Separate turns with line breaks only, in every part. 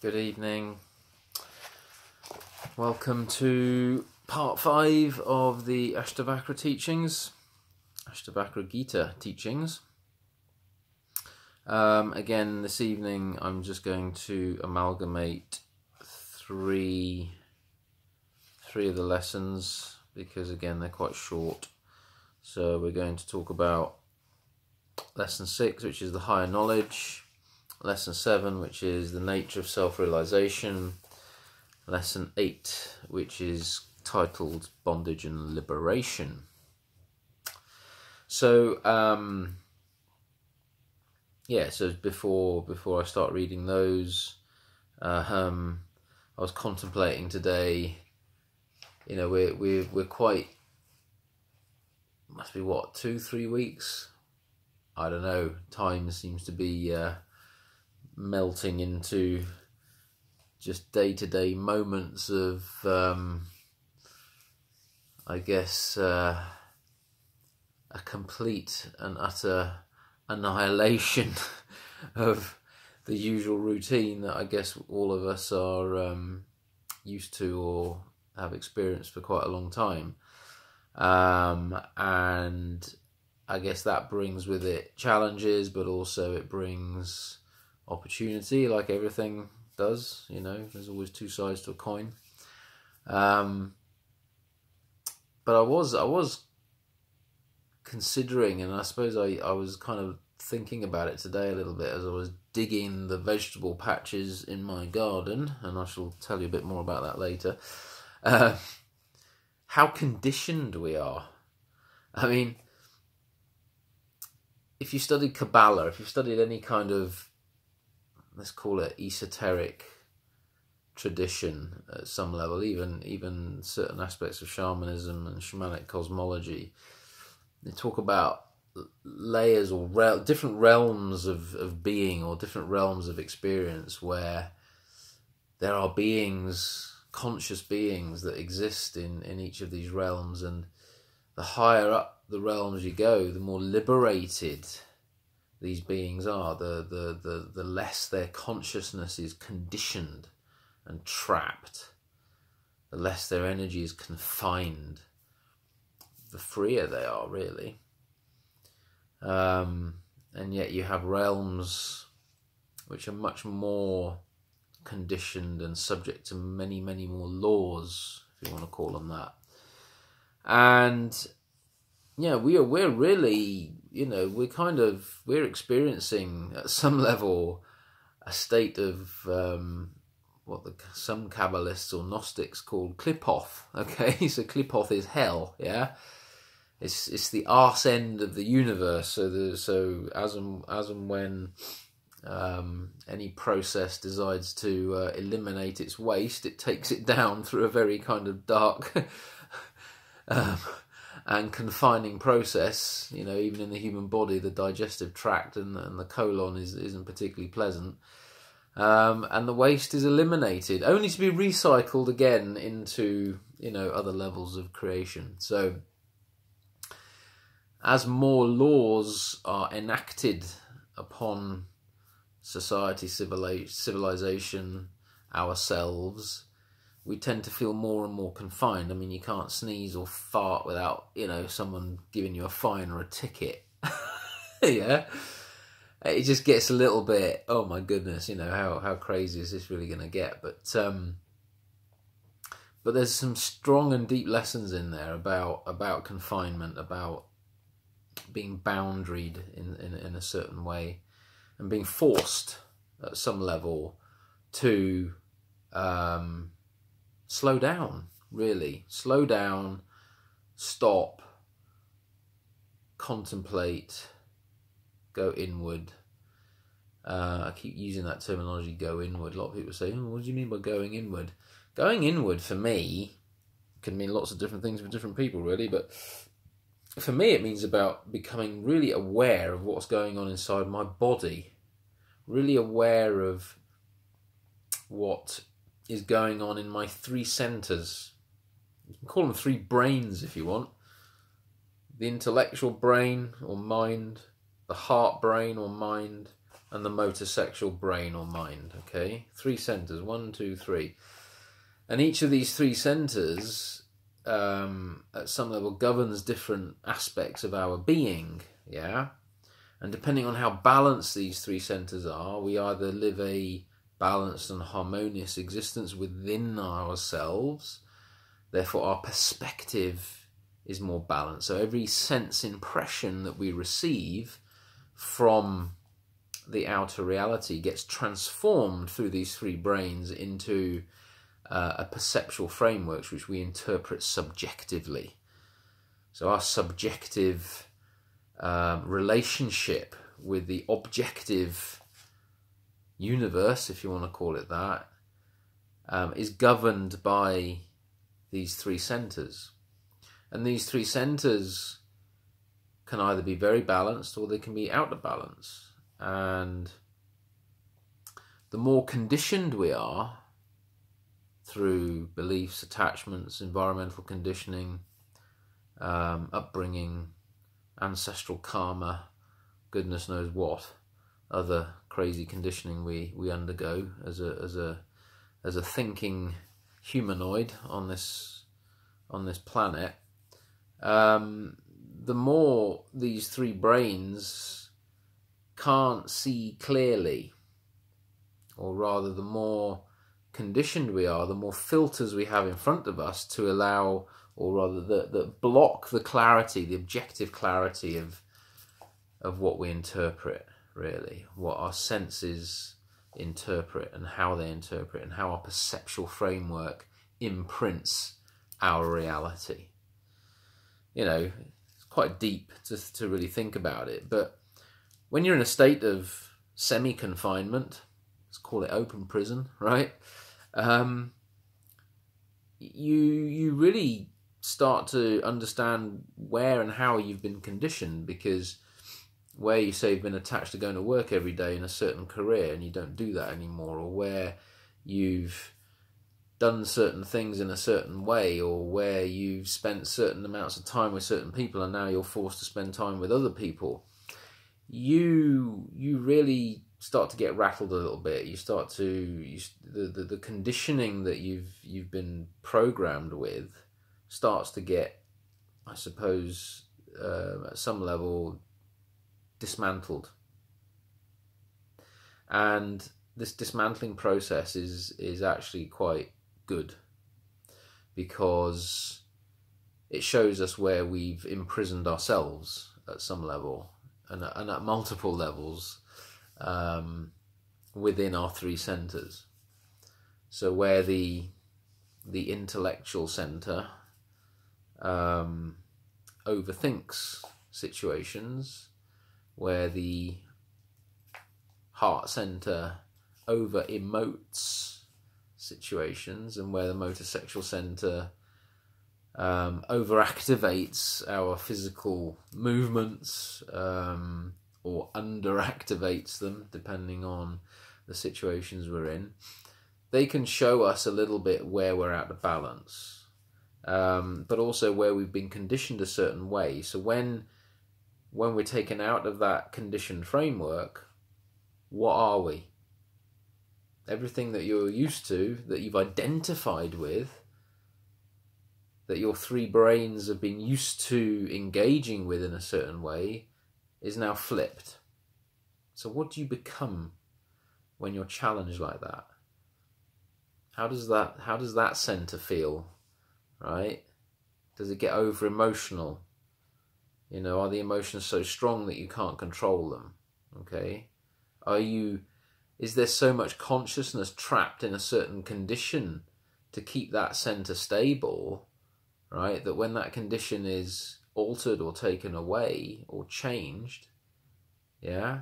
Good evening. Welcome to part five of the Ashtavakra teachings, Ashtavakra Gita teachings. Um, again, this evening I'm just going to amalgamate three three of the lessons because again they're quite short. So we're going to talk about lesson six, which is the higher knowledge lesson 7, which is the nature of self realization, lesson 8, which is titled Bondage and Liberation. So, um, yeah, so before before I start reading those, uh, um, I was contemplating today. You know, we're we're we're quite must be what two three weeks. I don't know. Time seems to be uh, melting into just day to day moments of, um, I guess, uh, a complete and utter annihilation of the usual routine that I guess all of us are um, used to or have experienced for quite a long time. Um, and I guess that brings with it challenges, but also it brings opportunity, like everything does. You know, there's always two sides to a coin. Um, but I was I was considering, and I suppose I, I was kind of thinking about it today a little bit as I was digging the vegetable patches in my garden, and I shall tell you a bit more about that later. Uh, how conditioned we are. I mean, if you studied Kabbalah, if you studied any kind of let's call it esoteric tradition at some level, even even certain aspects of shamanism and shamanic cosmology. They talk about layers or different realms of, of being or different realms of experience where there are beings, conscious beings that exist in, in each of these realms and the higher up the realms you go, the more liberated these beings are, the, the, the, the less their consciousness is conditioned and trapped, the less their energy is confined, the freer they are, really. Um, and yet you have realms which are much more conditioned and subject to many, many more laws, if you want to call them that. And yeah, we are we're really you know we're kind of we're experiencing at some level a state of um, what the some Kabbalists or Gnostics called Qliphoth. Okay, so Qliphoth is hell. Yeah, it's it's the arse end of the universe. So the so as and as and when um, any process decides to uh, eliminate its waste, it takes it down through a very kind of dark. um, and confining process. You know, even in the human body, the digestive tract and, and the colon is, isn't particularly pleasant. Um, and the waste is eliminated, only to be recycled again into you know other levels of creation. So, as more laws are enacted upon society, civilization, ourselves, we tend to feel more and more confined. I mean, you can't sneeze or fart without, you know, someone giving you a fine or a ticket. yeah. It just gets a little bit, oh my goodness, you know, how, how crazy is this really going to get? But, um, but there's some strong and deep lessons in there about, about confinement, about being boundaried in, in, in a certain way and being forced at some level to, um, slow down, really. Slow down, stop, contemplate, go inward. Uh, I keep using that terminology, go inward. A lot of people say, oh, what do you mean by going inward? Going inward for me can mean lots of different things for different people, really, but for me it means about becoming really aware of what's going on inside my body, really aware of what is going on in my three centers. You can call them three brains if you want the intellectual brain or mind, the heart brain or mind, and the motor sexual brain or mind. Okay, three centers one, two, three. And each of these three centers, um, at some level, governs different aspects of our being. Yeah. And depending on how balanced these three centers are, we either live a balanced and harmonious existence within ourselves, therefore, our perspective is more balanced. So, every sense impression that we receive from the outer reality gets transformed through these three brains into uh, a perceptual framework which we interpret subjectively. So, our subjective um, relationship with the objective universe, if you want to call it that, um, is governed by these three centers. And these three centers can either be very balanced or they can be out of balance. And the more conditioned we are through beliefs, attachments, environmental conditioning, um, upbringing, ancestral karma, goodness knows what other crazy conditioning we, we undergo as a as a as a thinking humanoid on this on this planet. Um, the more these three brains can't see clearly, or rather, the more conditioned we are, the more filters we have in front of us to allow or rather that, that block the clarity, the objective clarity of of what we interpret, really, what our senses interpret and how they interpret and how our perceptual framework imprints our reality. You know, it's quite deep to, to really think about it, but when you're in a state of semi confinement, let's call it open prison, right? Um, you you really start to understand where and how you've been conditioned because where you say you've been attached to going to work every day in a certain career and you don't do that anymore, or where you've done certain things in a certain way, or where you've spent certain amounts of time with certain people and now you're forced to spend time with other people, you you really start to get rattled a little bit. You start to you, the, the the conditioning that you've you've been programmed with starts to get, I suppose, uh, at some level, dismantled. And this dismantling process is is actually quite good because it shows us where we've imprisoned ourselves at some level and, and at multiple levels um, within our three centers. So where the the intellectual center um, overthinks situations, where the heart center over emotes situations, and where the motor sexual center um, overactivates our physical movements um, or underactivates them, depending on the situations we're in. They can show us a little bit where we're out of balance um, but also where we've been conditioned a certain way. So when when we're taken out of that conditioned framework, what are we? Everything that you're used to, that you've identified with, that your three brains have been used to engaging with in a certain way, is now flipped. So, what do you become when you're challenged like that? How does that how does that center feel right? Does it get over emotional? You know, are the emotions so strong that you can't control them? Okay? Are you, is there so much consciousness trapped in a certain condition to keep that center stable, right? That when that condition is altered or taken away or changed, yeah,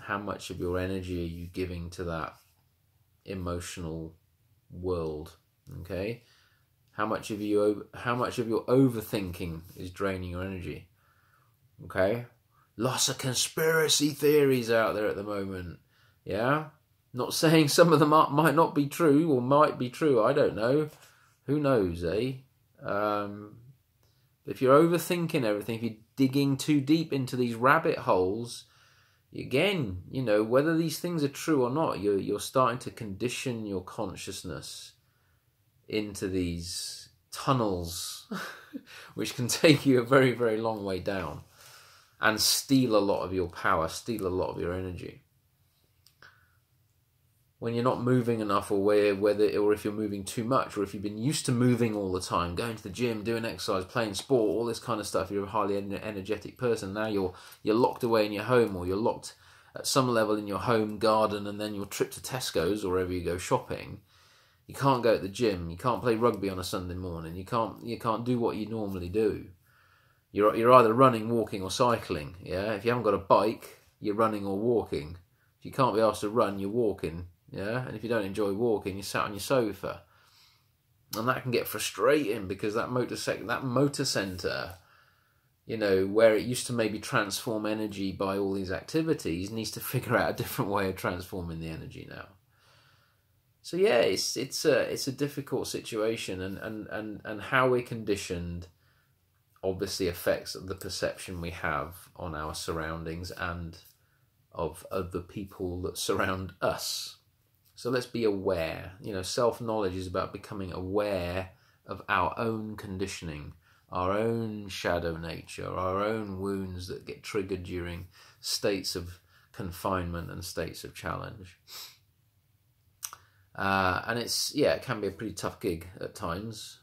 how much of your energy are you giving to that emotional world? Okay? How much of you how much of your overthinking is draining your energy? Okay? Lots of conspiracy theories out there at the moment. Yeah? Not saying some of them are, might not be true or might be true, I don't know. Who knows, eh? Um, if you're overthinking everything, if you're digging too deep into these rabbit holes, again, you know, whether these things are true or not, you're you're starting to condition your consciousness into these tunnels, which can take you a very very long way down, and steal a lot of your power, steal a lot of your energy. When you're not moving enough, or where whether or if you're moving too much, or if you've been used to moving all the time, going to the gym, doing exercise, playing sport, all this kind of stuff, you're a highly energetic person. Now you're you're locked away in your home, or you're locked at some level in your home garden, and then your trip to Tesco's or wherever you go shopping. You can't go to the gym. You can't play rugby on a Sunday morning. You can't you can't do what you normally do. You're you're either running, walking, or cycling. Yeah. If you haven't got a bike, you're running or walking. If you can't be asked to run, you're walking yeah. And if you don't enjoy walking, you're sat on your sofa, and that can get frustrating because that motor sec- that motor center, you know, where it used to maybe transform energy by all these activities, needs to figure out a different way of transforming the energy now. So yeah, it's it's a it's a difficult situation, and and and and how we're conditioned obviously affects the perception we have on our surroundings and of of the people that surround us. So let's be aware. You know, self knowledge is about becoming aware of our own conditioning, our own shadow nature, our own wounds that get triggered during states of confinement and states of challenge. Uh, and it's yeah, it can be a pretty tough gig at times.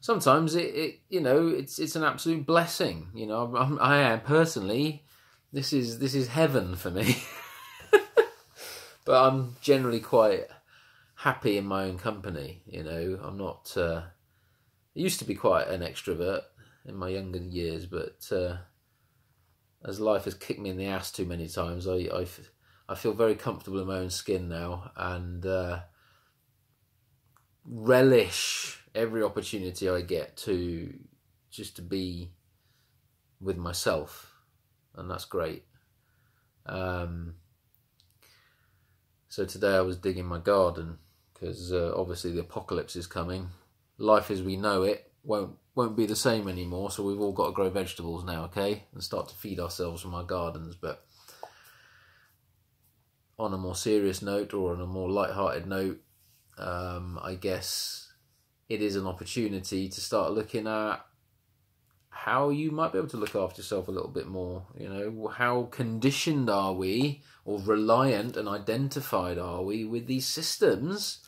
Sometimes it, it you know it's it's an absolute blessing. You know, I'm, I am personally. This is this is heaven for me. but I'm generally quite happy in my own company. You know, I'm not. Uh, I used to be quite an extrovert in my younger years, but uh, as life has kicked me in the ass too many times, I, I, I feel very comfortable in my own skin now and uh, relish every opportunity I get to just to be with myself, and that's great. Um, so today I was digging my garden because uh, obviously the apocalypse is coming. Life as we know it won't won't be the same anymore. So we've all got to grow vegetables now, okay, and start to feed ourselves from our gardens. But on a more serious note, or on a more light-hearted note, um, I guess it is an opportunity to start looking at how you might be able to look after yourself a little bit more. You know, how conditioned are we, or reliant and identified are we with these systems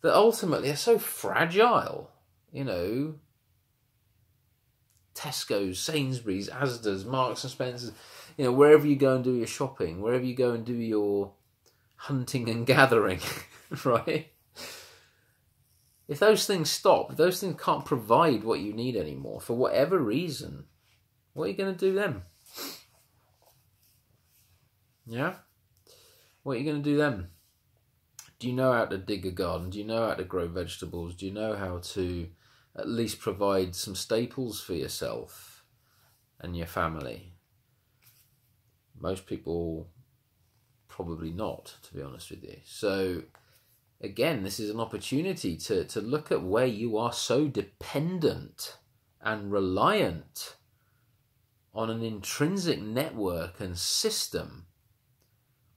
that ultimately are so fragile? You know, Tesco's, Sainsbury's, Asda's, Marks and Spencer's. You know, wherever you go and do your shopping, wherever you go and do your hunting and gathering, right? If those things stop, if those things can't provide what you need anymore for whatever reason, what are you going to do then? Yeah? What are you going to do then? Do you know how to dig a garden? Do you know how to grow vegetables? Do you know how to at least provide some staples for yourself and your family? Most people probably not, to be honest with you. So, again, this is an opportunity to, to look at where you are so dependent and reliant on an intrinsic network and system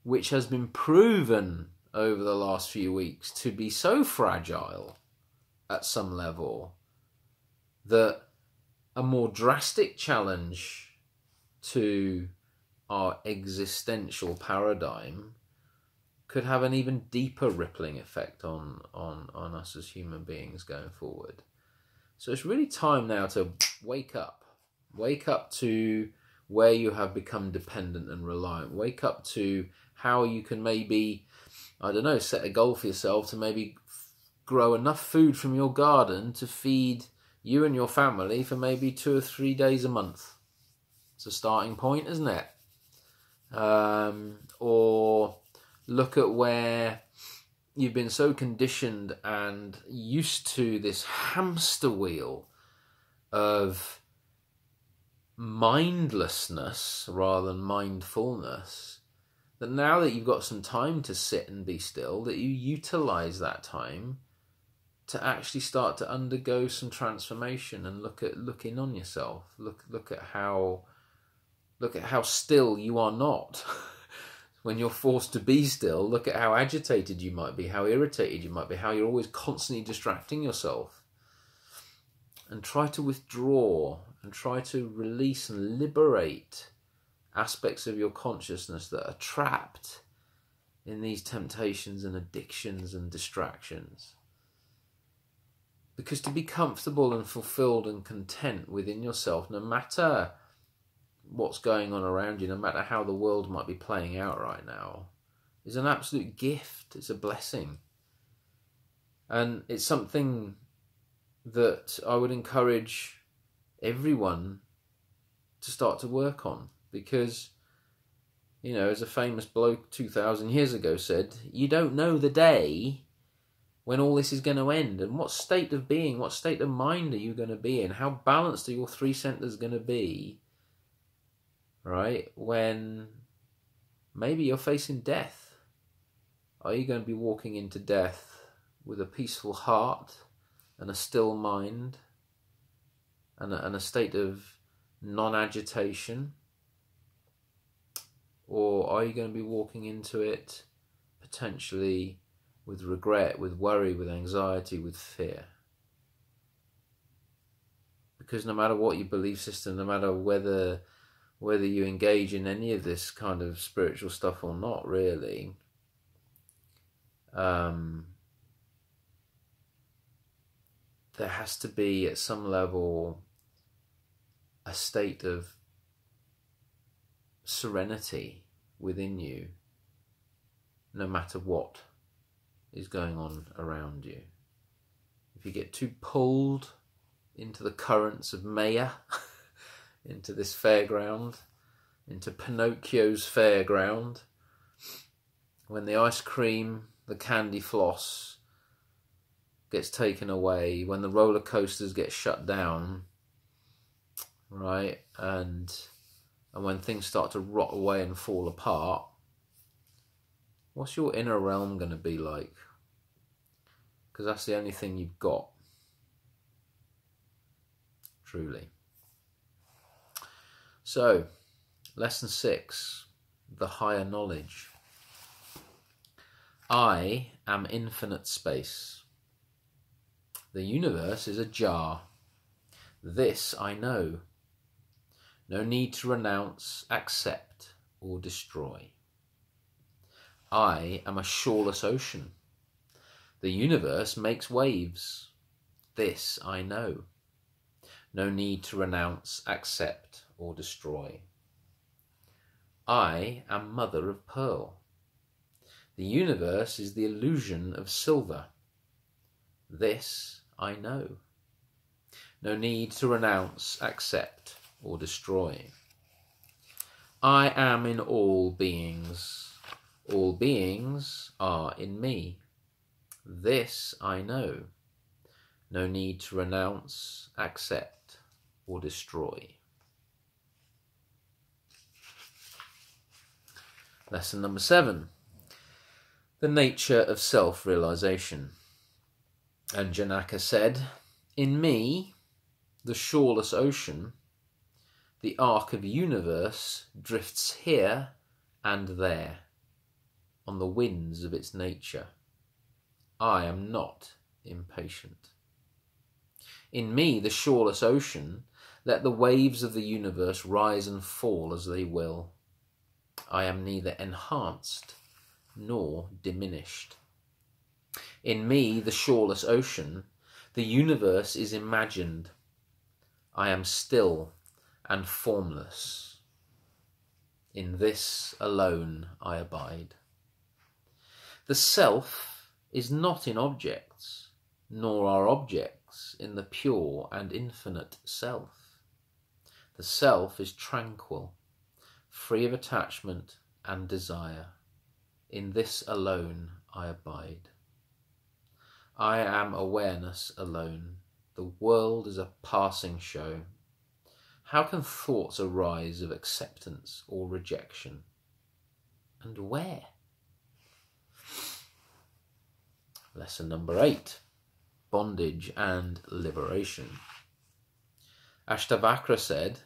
which has been proven over the last few weeks to be so fragile at some level that a more drastic challenge to our existential paradigm could have an even deeper rippling effect on, on, on us as human beings going forward. So it's really time now to wake up. Wake up to where you have become dependent and reliant. Wake up to how you can maybe, I don't know, set a goal for yourself to maybe grow enough food from your garden to feed you and your family for maybe two or three days a month. It's a starting point, isn't it? Um, or look at where you've been so conditioned and used to this hamster wheel of mindlessness rather than mindfulness that now that you've got some time to sit and be still that you utilize that time to actually start to undergo some transformation and look at looking on yourself. Look look at how look at how still you are not when you're forced to be still, look at how agitated you might be, how irritated you might be, how you're always constantly distracting yourself. And try to withdraw and try to release and liberate aspects of your consciousness that are trapped in these temptations and addictions and distractions. Because to be comfortable and fulfilled and content within yourself, no matter what's going on around you, no matter how the world might be playing out right now, is an absolute gift. It's a blessing. And it's something that I would encourage everyone to start to work on because, you know, as a famous bloke 2,000 years ago said, you don't know the day when all this is going to end and what state of being, what state of mind are you going to be in? How balanced are your three centers going to be? Right? When maybe you're facing death. Are you going to be walking into death with a peaceful heart and a still mind and a, and a state of non agitation? Or are you going to be walking into it potentially with regret, with worry, with anxiety, with fear. Because no matter what your belief system, no matter whether whether you engage in any of this kind of spiritual stuff or not, really, um, there has to be at some level a state of serenity within you, no matter what is going on around you. If you get too pulled into the currents of Maya, into this fairground, into Pinocchio's fairground, when the ice cream, the candy floss gets taken away, when the roller coasters get shut down, right, and and when things start to rot away and fall apart, what's your inner realm going to be like? Because that's the only thing you've got. Truly. So, lesson six the higher knowledge. I am infinite space. The universe is a jar. This I know. No need to renounce, accept, or destroy. I am a shoreless ocean. The universe makes waves. This I know. No need to renounce, accept, or destroy. I am mother of pearl. The universe is the illusion of silver. This I know. No need to renounce, accept, or destroy. I am in all beings. All beings are in me. This I know. No need to renounce, accept, or destroy. Lesson number seven The nature of self realization. And Janaka said, In me, the shoreless ocean, the ark of universe drifts here and there on the winds of its nature. I am not impatient. In me, the shoreless ocean, let the waves of the universe rise and fall as they will. I am neither enhanced nor diminished. In me, the shoreless ocean, the universe is imagined. I am still and formless. In this alone I abide. The self is not in objects, nor are objects in the pure and infinite self. The self is tranquil, free of attachment and desire. In this alone I abide. I am awareness alone. The world is a passing show. How can thoughts arise of acceptance or rejection? And where? Lesson number eight Bondage and Liberation. Ashtavakra said,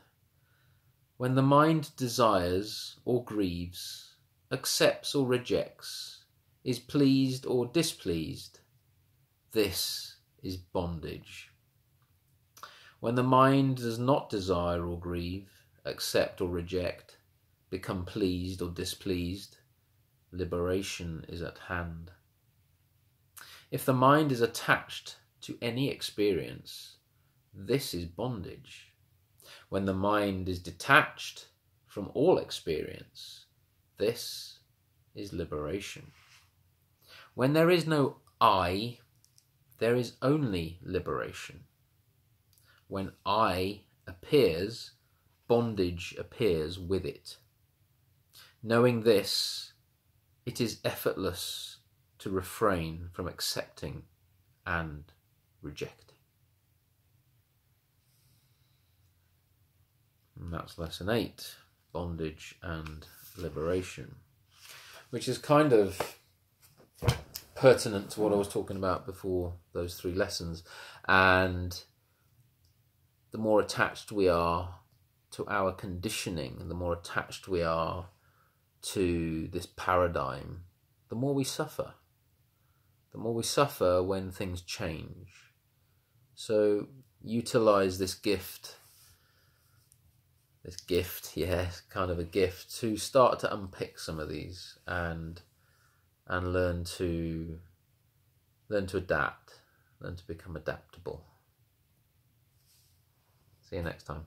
When the mind desires or grieves, accepts or rejects, is pleased or displeased, this is bondage. When the mind does not desire or grieve, accept or reject, become pleased or displeased, liberation is at hand. If the mind is attached to any experience, this is bondage. When the mind is detached from all experience, this is liberation. When there is no I, there is only liberation. When I appears, bondage appears with it. Knowing this, it is effortless to refrain from accepting and rejecting. And that's lesson eight bondage and liberation, which is kind of pertinent to what I was talking about before those three lessons. And the more attached we are to our conditioning, the more attached we are to this paradigm, the more we suffer. The more we suffer when things change. So utilize this gift, this gift, yeah, kind of a gift, to start to unpick some of these and and learn to learn to adapt, learn to become adaptable. See you next time.